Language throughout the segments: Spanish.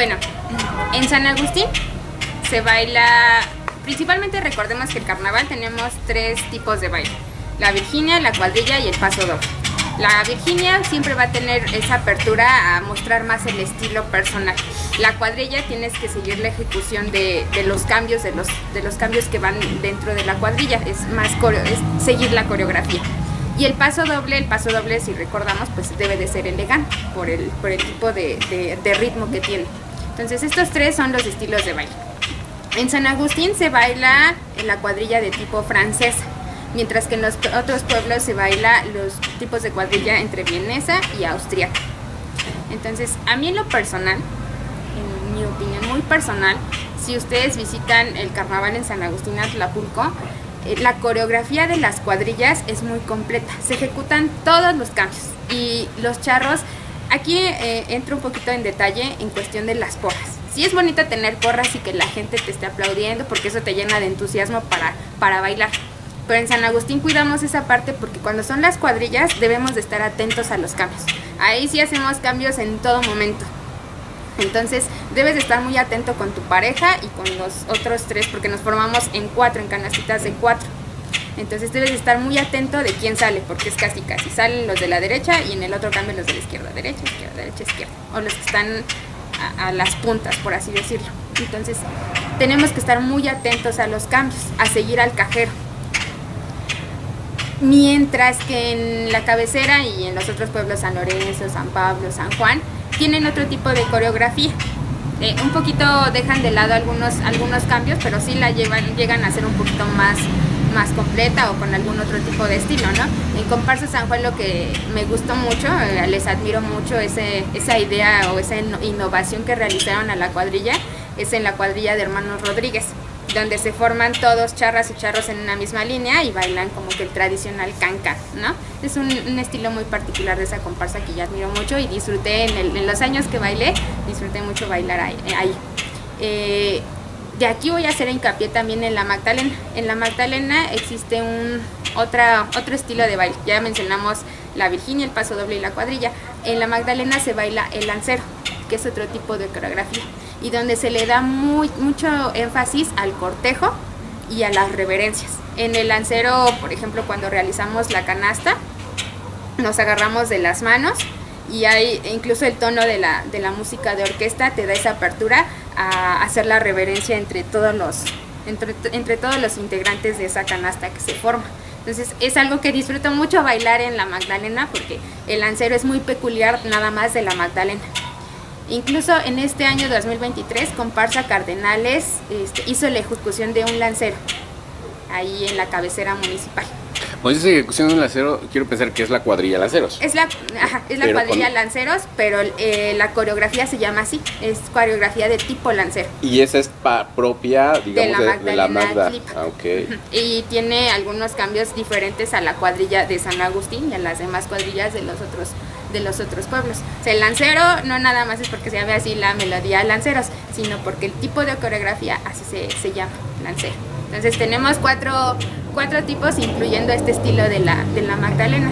Bueno, en San Agustín se baila, principalmente recordemos que el carnaval tenemos tres tipos de baile, la Virginia, la cuadrilla y el paso doble. La Virginia siempre va a tener esa apertura a mostrar más el estilo personal. La cuadrilla tienes que seguir la ejecución de, de los cambios, de los, de los cambios que van dentro de la cuadrilla, es más seguir la coreografía. Y el paso doble, el paso doble si recordamos, pues debe de ser elegante por el, por el tipo de- de ritmo que tiene. Entonces estos tres son los estilos de baile. En San Agustín se baila la cuadrilla de tipo francesa, mientras que en los otros pueblos se baila los tipos de cuadrilla entre vienesa y austríaca. Entonces, a mí en lo personal, en mi opinión muy personal, si ustedes visitan el carnaval en San Agustín Atlapulco, eh, la coreografía de las cuadrillas es muy completa. Se ejecutan todos los cambios y los charros. Aquí eh, entro un poquito en detalle en cuestión de las porras. Sí es bonito tener porras y que la gente te esté aplaudiendo porque eso te llena de entusiasmo para, para bailar. Pero en San Agustín cuidamos esa parte porque cuando son las cuadrillas debemos de estar atentos a los cambios. Ahí sí hacemos cambios en todo momento. Entonces debes de estar muy atento con tu pareja y con los otros tres porque nos formamos en cuatro, en canastitas de cuatro. Entonces debes de estar muy atento de quién sale porque es casi casi. Salen los de la derecha y en el otro cambio los de la izquierda, derecha, izquierda, derecha, izquierda. O los que están a, a las puntas, por así decirlo. Entonces tenemos que estar muy atentos a los cambios, a seguir al cajero. Mientras que en la cabecera y en los otros pueblos, San Lorenzo, San Pablo, San Juan, tienen otro tipo de coreografía. Eh, un poquito dejan de lado algunos, algunos cambios, pero sí la llevan, llegan a ser un poquito más, más completa o con algún otro tipo de estilo, ¿no? En Comparsa San Juan lo que me gustó mucho, eh, les admiro mucho ese, esa idea o esa inno- innovación que realizaron a la cuadrilla, es en la cuadrilla de Hermanos Rodríguez donde se forman todos charras y charros en una misma línea y bailan como que el tradicional canca, ¿no? Es un, un estilo muy particular de esa comparsa que yo admiro mucho y disfruté en, el- en los años que bailé, disfruté mucho bailar ahí. ahí. Eh, de aquí voy a hacer hincapié también en la Magdalena. En la Magdalena existe un otra, otro estilo de baile. Ya mencionamos la Virginia, el paso doble y la cuadrilla. En la Magdalena se baila el lancero, que es otro tipo de coreografía. Y donde se le da muy, mucho énfasis al cortejo y a las reverencias. En el lancero, por ejemplo, cuando realizamos la canasta, nos agarramos de las manos y hay incluso el tono de la, de la música de orquesta te da esa apertura a hacer la reverencia entre todos los entre, entre todos los integrantes de esa canasta que se forma. Entonces es algo que disfruto mucho bailar en la Magdalena porque el lancero es muy peculiar nada más de la Magdalena. Incluso en este año 2023, Comparsa Cardenales este, hizo la ejecución de un lancero ahí en la cabecera municipal. Cuando dices ejecución de un lancero, quiero pensar que es la cuadrilla Lanceros. Es la, ajá, es la Pero cuadrilla con- Lanceros, pero eh, la coreografía se llama así, es coreografía de tipo lancero. Y esa es pa- propia, digamos, la de, de la Magda. Ah. Y tiene algunos cambios diferentes a la cuadrilla de San Agustín y a las demás cuadrillas de los otros de los otros pueblos. O sea, el lancero no nada más es porque se llame así la melodía lanceros, sino porque el tipo de coreografía así se, se llama, lancero. Entonces tenemos cuatro, cuatro tipos incluyendo este estilo de la, de la Magdalena.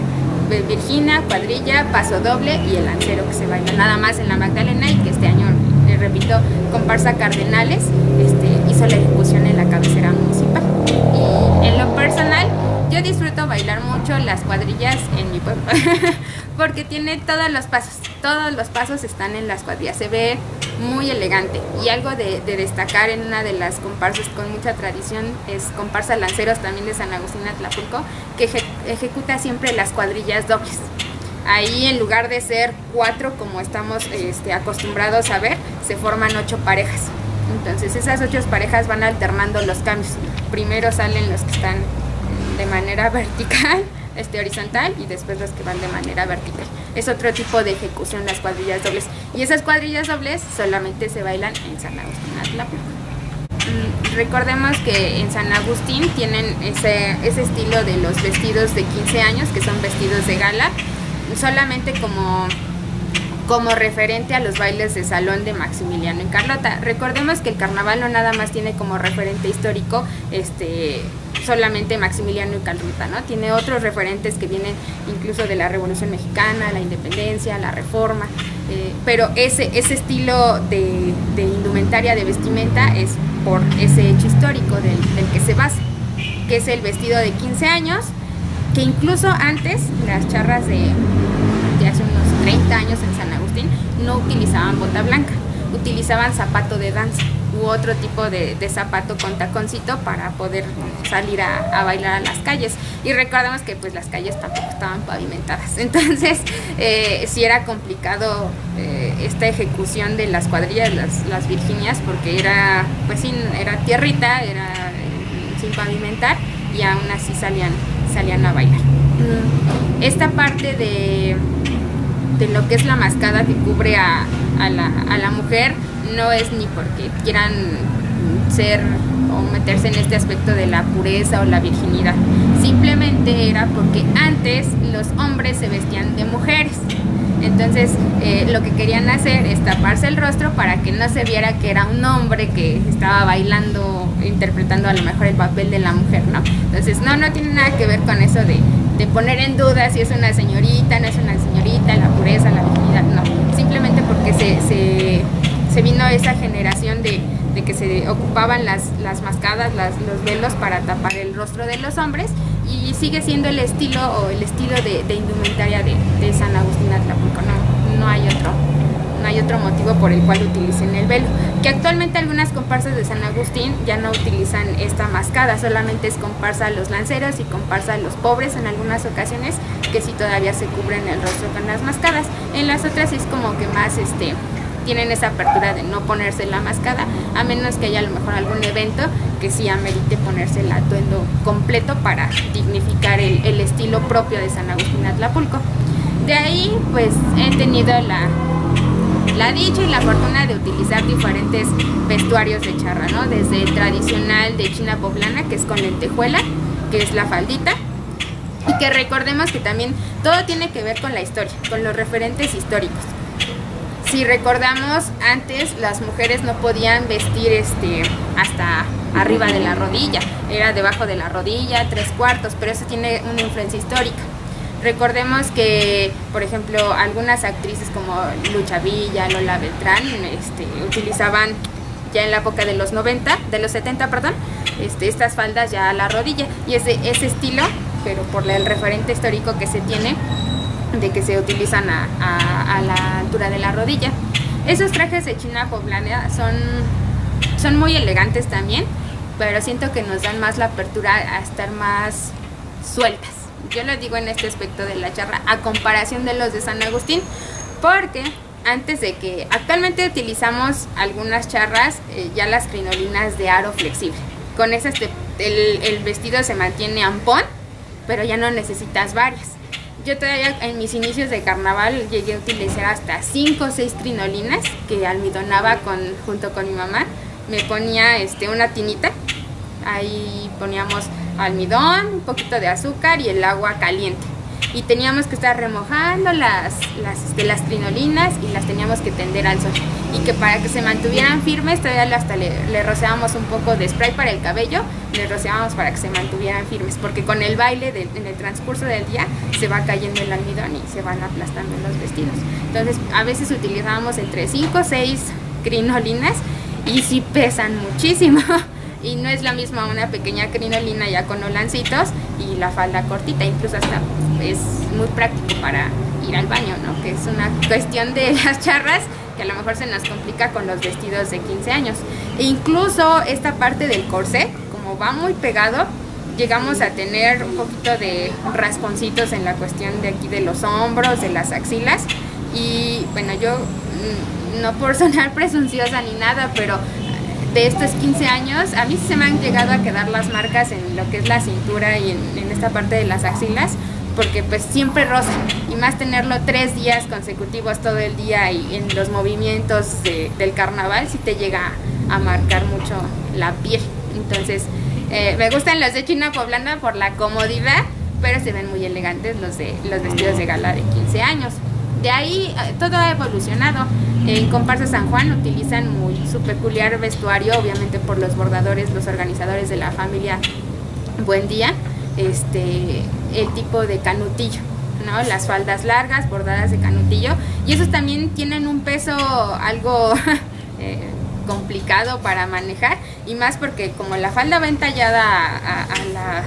Virginia, cuadrilla, paso doble y el lancero que se baila nada más en la Magdalena y que este año, les repito, comparsa Cardenales este, hizo la ejecución en la cabecera municipal. Y en lo personal, yo disfruto bailar mucho las cuadrillas en mi pueblo, porque tiene todos los pasos, todos los pasos están en las cuadrillas, se ve muy elegante. Y algo de, de destacar en una de las comparsas con mucha tradición es comparsa Lanceros también de San Agustín Atlapulco, que eje- ejecuta siempre las cuadrillas dobles. Ahí en lugar de ser cuatro como estamos este, acostumbrados a ver, se forman ocho parejas. Entonces esas ocho parejas van alternando los cambios. Primero salen los que están de manera vertical, este horizontal y después los que van de manera vertical. Es otro tipo de ejecución las cuadrillas dobles. Y esas cuadrillas dobles solamente se bailan en San Agustín Atlapulco. Mm, Recordemos que en San Agustín tienen ese, ese estilo de los vestidos de 15 años, que son vestidos de gala, solamente como como referente a los bailes de salón de Maximiliano y Carlota. Recordemos que el carnaval no nada más tiene como referente histórico este solamente Maximiliano y Carlota, ¿no? Tiene otros referentes que vienen incluso de la Revolución Mexicana, la Independencia, la Reforma. Eh, pero ese, ese estilo de, indumentaria, de vestimenta, es por ese hecho histórico del, del, que se basa, que es el vestido de 15 años, que incluso antes las charras de, de hace unos 30 años en San Agustín no utilizaban bota blanca, utilizaban zapato de danza u otro tipo de, de, zapato con taconcito para poder salir a, a, bailar a las calles. Y recordemos que pues las calles tampoco estaban pavimentadas. Entonces eh, sí era complicado eh, esta ejecución de las cuadrillas, las, las, Virginias, porque era pues sin, era tierrita, era eh, sin pavimentar y aún así salían, salían a bailar. Mm. Esta parte de, de lo que es la mascada que cubre a, a, la, a la mujer no es ni porque quieran ser o meterse en este aspecto de la pureza o la virginidad. Simplemente era porque antes los hombres se vestían de mujeres. Entonces eh, lo que querían hacer es taparse el rostro para que no se viera que era un hombre que estaba bailando, interpretando a lo mejor el papel de la mujer, ¿no? Entonces no, no tiene nada que ver con eso de, de poner en duda si es una señorita, no es una señorita, la pureza, la virginidad, no. Simplemente porque se, se se vino esa generación de, de que se ocupaban las, las mascadas, los velos para tapar el rostro de los hombres y sigue siendo el estilo o el estilo de, indumentaria de, de, San Agustín Atlapulco, no, no hay otro no hay otro motivo por el cual utilicen el velo. Que actualmente algunas comparsas de San Agustín ya no utilizan esta mascada, solamente es comparsa a los lanceros y comparsa a los pobres en algunas ocasiones que sí todavía se cubren el rostro con las mascadas. En las otras es como que más este tienen esa apertura de no ponerse la mascada, a menos que haya a lo mejor algún evento que sí amerite ponerse el atuendo completo para dignificar el, el estilo propio de San Agustín Atlapulco. De ahí, pues he tenido la, la dicha y la fortuna de utilizar diferentes vestuarios de charra, ¿no? Desde el tradicional de China poblana, que es con lentejuela, que es la faldita, y que recordemos que también todo tiene que ver con la historia, con los referentes históricos si recordamos antes las mujeres no podían vestir este hasta arriba de la rodilla, era debajo de la rodilla, tres cuartos, pero eso tiene una influencia histórica. Recordemos que, por ejemplo, algunas actrices como Lucha Villa, Lola Beltrán, este, utilizaban ya en la época de los 90, de los 70, perdón, este, estas faldas ya a la rodilla y ese, ese estilo, pero por el referente histórico que se tiene, de que se utilizan a, la altura de la rodilla. Esos trajes de China poblana son, son muy elegantes también, pero siento que nos dan más la apertura a estar más sueltas. Yo lo digo en este aspecto de la charla, a comparación de los de San Agustín, porque antes de que actualmente utilizamos algunas charras, eh, ya las crinolinas de aro flexible. Con esas el, el vestido se mantiene ampón, pero ya no necesitas varias yo todavía en mis inicios de carnaval llegué a utilizar hasta 5 o 6 crinolinas que almidonaba con, junto con mi mamá. Me ponía este, una tinita, ahí poníamos almidón, un poquito de azúcar y el agua caliente. Y teníamos que estar remojando las, las, este, las crinolinas y las teníamos que tender al sol. Y que para que se mantuvieran firmes, todavía hasta le, le rociábamos un poco de spray para el cabello, le rociábamos para que se mantuvieran firmes, porque con el baile de, en el transcurso del día se va cayendo el almidón y se van aplastando los vestidos. Entonces, a veces utilizábamos entre 5 o 6 crinolinas y sí pesan muchísimo. y no es la misma una pequeña crinolina ya con holancitos y la falda cortita, incluso hasta es muy práctico para ir al baño, ¿no? Que es una cuestión de las charras que a lo mejor se nos complica con los vestidos de 15 años. E incluso esta parte del corsé, como va muy pegado, llegamos a tener un poquito de rasponcitos en la cuestión de aquí de los hombros, de las axilas. Y bueno, yo no por sonar presunciosa ni nada, pero de estos 15 años, a mí se me han llegado a quedar las marcas en lo que es la cintura y en, esta parte de las axilas, porque pues siempre rosa y más tenerlo tres días consecutivos todo el día y en los movimientos de, del carnaval sí te llega a marcar mucho la piel. Entonces, eh, me gustan los de China poblana por la comodidad, pero se ven muy elegantes los de los vestidos de gala de 15 años. De ahí todo ha evolucionado. En Comparsa San Juan utilizan muy su peculiar vestuario, obviamente por los bordadores, los organizadores de la familia Buen Día, este, el tipo de canutillo, ¿no? Las faldas largas, bordadas de canutillo, y esos también tienen un peso algo eh, complicado para manejar, y más porque como la falda va entallada a, la,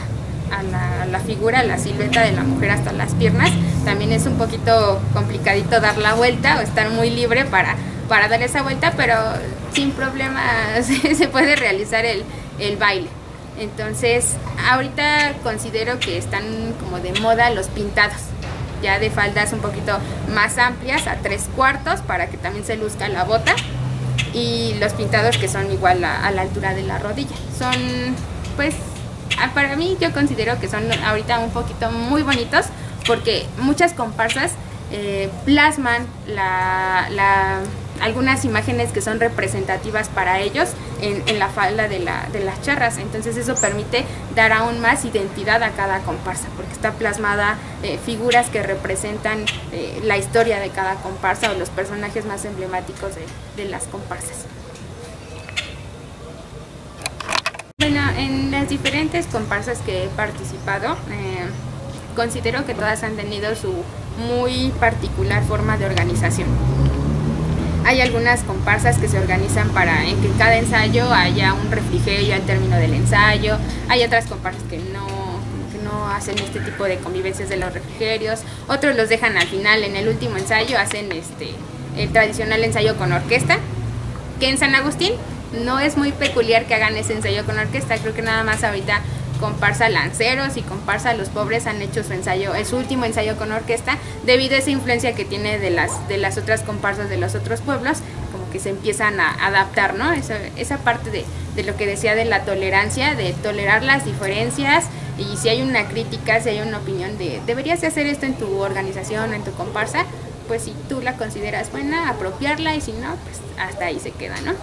la, figura, la silueta de la mujer hasta las piernas, también es un poquito complicadito dar la vuelta o estar muy libre para, para dar esa vuelta, pero sin problema se puede realizar el, el baile. Entonces, ahorita considero que están como de moda los pintados, ya de faldas un poquito más amplias, a tres cuartos, para que también se luzca la bota, y los pintados que son igual a, la altura de la rodilla. Son, pues, para mí yo considero que son ahorita un poquito muy bonitos, porque muchas comparsas eh, plasman la algunas imágenes que son representativas para ellos en, la falda de, las charras. Entonces eso permite dar aún más identidad a cada comparsa, porque está plasmada eh, figuras que representan eh, la historia de cada comparsa o los personajes más emblemáticos de, las comparsas. Bueno, en las diferentes comparsas que he participado, eh, considero que todas han tenido su muy particular forma de organización. Hay algunas comparsas que se organizan para en que cada ensayo haya un refrigerio al término del ensayo. Hay otras comparsas que no, no hacen este tipo de convivencias de los refrigerios. Otros los dejan al final, en el último ensayo hacen este el tradicional ensayo con orquesta. Que en San Agustín no es muy peculiar que hagan ese ensayo con orquesta. Creo que nada más ahorita comparsa Lanceros y comparsa Los Pobres han hecho su ensayo, su último ensayo con orquesta, debido a esa influencia que tiene de las, de las otras comparsas de los otros pueblos, como que se empiezan a adaptar, ¿no? Esa, esa parte de, de lo que decía de la tolerancia, de tolerar las diferencias y si hay una crítica, si hay una opinión de deberías de hacer esto en tu organización, en tu comparsa, pues si tú la consideras buena, apropiarla y si no, pues hasta ahí se queda, ¿no?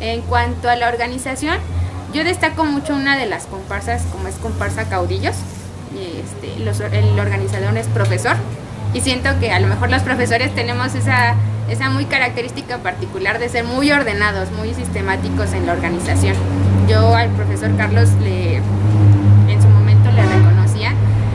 En cuanto a la organización, yo destaco mucho una de las comparsas, como es comparsa Caudillos. Este, el organizador es profesor y siento que a lo mejor los profesores tenemos esa, esa muy característica particular de ser muy ordenados, muy sistemáticos en la organización. Yo al profesor Carlos le, en su momento le reconocía.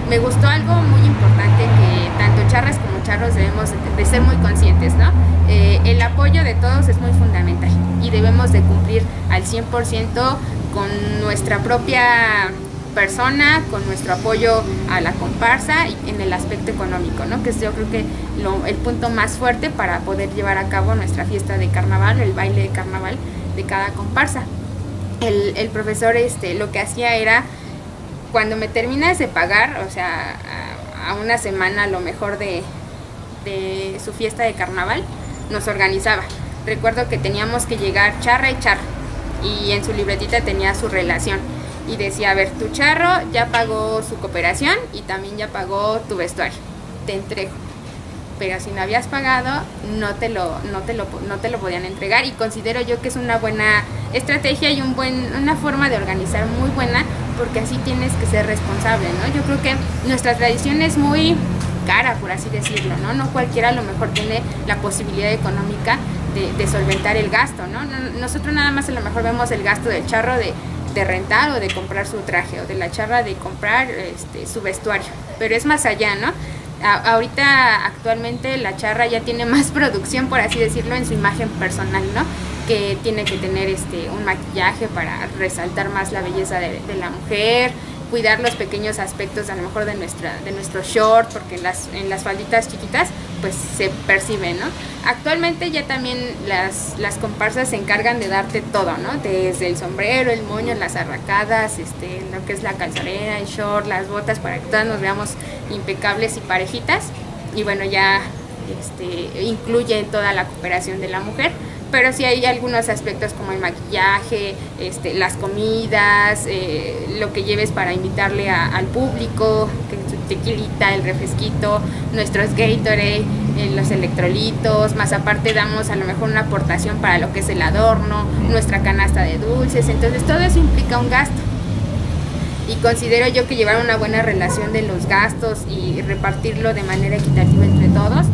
Me gustó algo muy importante que tanto charras como charros debemos de ser muy conscientes, ¿no? Eh, el apoyo de todos es muy fundamental y debemos de cumplir al 100% con nuestra propia persona, con nuestro apoyo a la comparsa y en el aspecto económico, ¿no? que es yo creo que el punto más fuerte para poder llevar a cabo nuestra fiesta de carnaval, el baile de carnaval de cada comparsa. El, profesor este, lo que hacía era, cuando me terminas de pagar, o sea, a, una semana lo mejor de, de su fiesta de carnaval, nos organizaba. Recuerdo que teníamos que llegar charra y charra y en su libretita tenía su relación y decía, a ver, tu charro ya pagó su cooperación y también ya pagó tu vestuario, te entrego. Pero si no habías pagado, no te lo, no te lo, no te lo podían entregar y considero yo que es una buena estrategia y un buen, una forma de organizar muy buena porque así tienes que ser responsable, ¿no? Yo creo que nuestra tradición es muy cara, por así decirlo, ¿no? No cualquiera a lo mejor tiene la posibilidad económica de, solventar el gasto, ¿no? Nosotros nada más a lo mejor vemos el gasto del charro de, rentar o de comprar su traje o de la charra de comprar este, su vestuario, pero es más allá, ¿no? ahorita actualmente la charra ya tiene más producción, por así decirlo, en su imagen personal, ¿no? Que tiene que tener este, un maquillaje para resaltar más la belleza de, de la mujer, cuidar los pequeños aspectos a lo mejor de nuestra de nuestro short porque en las en las falditas chiquitas pues se percibe no actualmente ya también las las comparsas se encargan de darte todo no desde el sombrero el moño las arracadas este lo que es la calzarera el short las botas para que todas nos veamos impecables y parejitas. Y bueno ya este incluye toda la cooperación de la mujer pero sí hay algunos aspectos como el maquillaje, este, las comidas, eh, lo que lleves para invitarle al público, su tequilita, el refresquito, nuestros Gatorade, eh, los electrolitos, más aparte damos a lo mejor una aportación para lo que es el adorno, nuestra canasta de dulces, entonces todo eso implica un gasto. Y considero yo que llevar una buena relación de los gastos y repartirlo de manera equitativa entre todos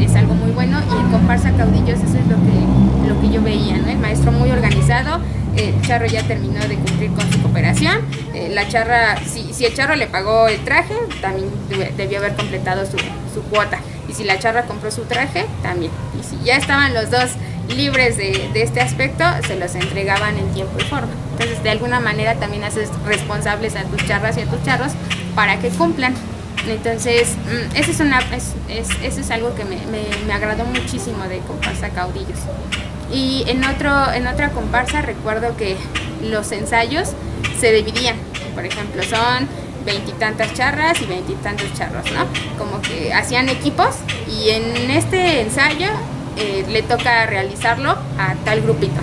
es, algo muy bueno y en comparsa caudillos eso es lo que, lo que yo veía, ¿no? El maestro muy organizado, el charro ya terminó de cumplir con su cooperación. Eh, la charra, si, si, el charro le pagó el traje, también debió haber completado su, su, cuota. Y si la charra compró su traje, también. Y si ya estaban los dos libres de, de este aspecto, se los entregaban en tiempo y forma. Entonces, de alguna manera también haces responsables a tus charras y a tus charros para que cumplan. Entonces, mm, eso es, una, es, es, algo que me, me, me, agradó muchísimo de Comparsa Caudillos. Y en, otro, en otra comparsa recuerdo que los ensayos se dividían. Por ejemplo, son veintitantas charras y veintitantos charros, ¿no? Como que hacían equipos y en este ensayo eh, le toca realizarlo a tal grupito.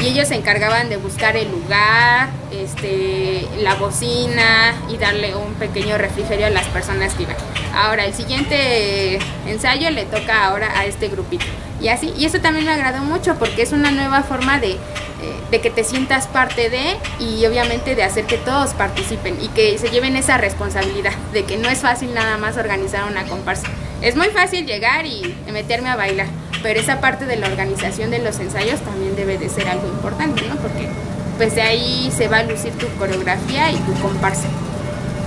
Y ellos se encargaban de buscar el lugar, este, la bocina y darle un pequeño refrigerio a las personas que iban. Ahora, el siguiente ensayo le toca ahora a este grupito. Y así, y eso también me agradó mucho porque es una nueva forma de, eh, de que te sientas parte de y obviamente de hacer que todos participen y que se lleven esa responsabilidad de que no es fácil nada más organizar una comparsa. Es muy fácil llegar y meterme a bailar, pero esa parte de la organización de los ensayos también debe de ser algo importante, ¿no? Porque pues de ahí se va a lucir tu coreografía y tu comparsa.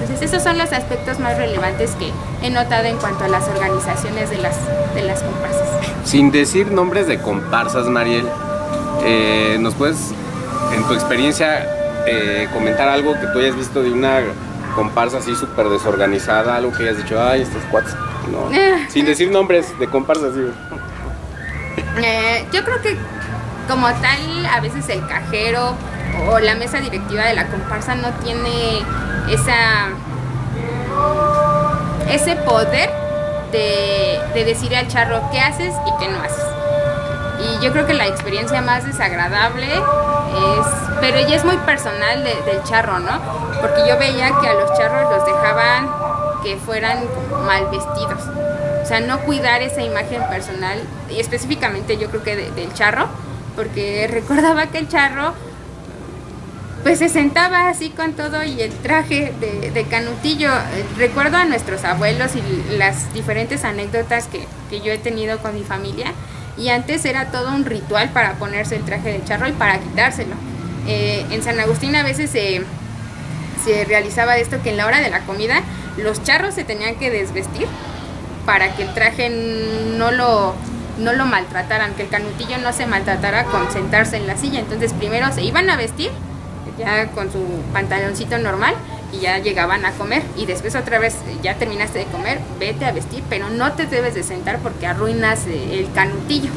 Entonces esos son los aspectos más relevantes que he notado en cuanto a las organizaciones de las, de las comparsas. Sin decir nombres de comparsas, Mariel, eh, ¿nos puedes, en tu experiencia, eh, comentar algo que tú hayas visto de una comparsa así súper desorganizada, algo que hayas dicho, ay, estos cuates, no. Sin decir nombres de comparsas, sí. Eh, yo creo que como tal, a veces el cajero o la mesa directiva de la comparsa no tiene esa ese poder de, de decir al charro qué haces y qué no haces. Y yo creo que la experiencia más desagradable es, pero ya es muy personal de, del charro, ¿no? Porque yo veía que a los charros los dejaban que fueran mal vestidos. O sea, no cuidar esa imagen personal, y específicamente yo creo que de, del charro, porque recordaba que el charro pues se sentaba así con todo y el traje de, canutillo. Recuerdo a nuestros abuelos y las diferentes anécdotas que, que, yo he tenido con mi familia. Y antes era todo un ritual para ponerse el traje de charro y para quitárselo. Eh, en San Agustín a veces se, se realizaba esto que en la hora de la comida los charros se tenían que desvestir para que el traje no lo, no lo maltrataran, que el canutillo no se maltratara con sentarse en la silla. Entonces primero se iban a vestir ya con su pantaloncito normal y ya llegaban a comer y después otra vez ya terminaste de comer, vete a vestir, pero no te debes de sentar porque arruinas el canutillo.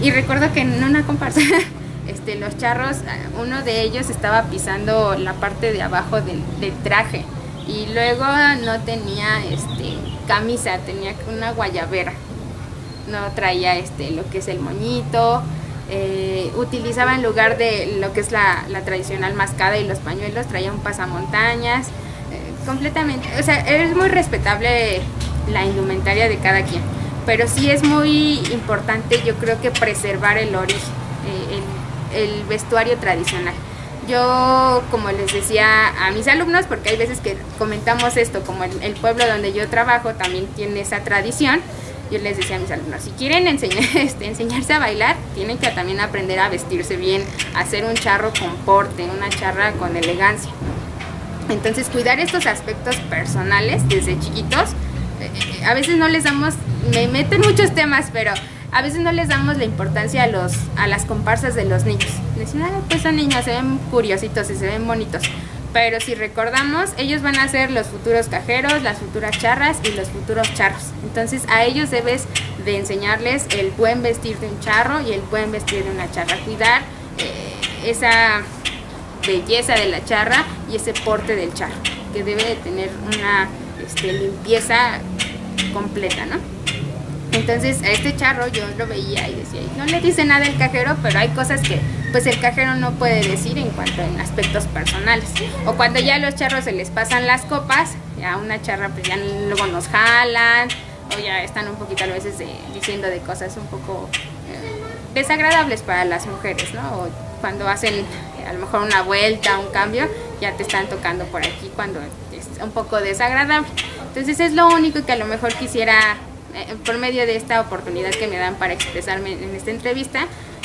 Y recuerdo que en una comparsa, este, los charros, uno de ellos estaba pisando la parte de abajo del, del traje y luego no tenía este, camisa, tenía una guayabera, no traía este, lo que es el moñito, eh, utilizaba en lugar de lo que es la, la, tradicional mascada y los pañuelos, traía un pasamontañas, eh, completamente, o sea, es muy respetable la indumentaria de cada quien, pero sí es muy importante yo creo que preservar el origen, eh, el, el vestuario tradicional. Yo, como les decía a mis alumnos, porque hay veces que comentamos esto, como el, pueblo donde yo trabajo también tiene esa tradición, yo les decía a mis alumnos, si quieren este, enseñarse a bailar, tienen que también aprender a vestirse bien, hacer un charro con porte, una charra con elegancia. Entonces, cuidar estos aspectos personales desde chiquitos, eh, a veces no les damos, me meten muchos temas, pero a veces no les damos la importancia a, los, a las comparsas de los niños. Decían, ah, pues son niños, se ven curiositos y se ven bonitos pero si recordamos, ellos van a ser los futuros cajeros, las futuras charras y los futuros charros. Entonces a ellos debes de enseñarles el buen vestir de un charro y el buen vestir de una charra. Cuidar eh, esa belleza de la charra y ese porte del charro, que debe de tener una este, limpieza completa, ¿no? Entonces a este charro yo lo veía y decía, no le dice nada el cajero, pero hay cosas que pues el cajero no puede decir en cuanto a aspectos personales. O cuando ya a los charros se les pasan las copas, ya una charra pues ya luego nos jalan, o ya están un poquito a veces de, diciendo de cosas un poco eh, desagradables para las mujeres, ¿no? O cuando hacen a lo mejor una vuelta, un cambio, ya te están tocando por aquí cuando es un poco desagradable. Entonces es lo único que a lo mejor quisiera eh, por medio de esta oportunidad que me dan para expresarme en esta entrevista,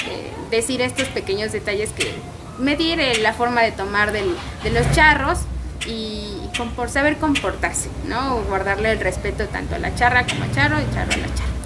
eh, decir estos pequeños detalles que, medir eh, la forma de tomar del- de los charros y con- por saber comportarse, ¿no? Guardarle el respeto tanto a la charra como al charro y charro a la charra.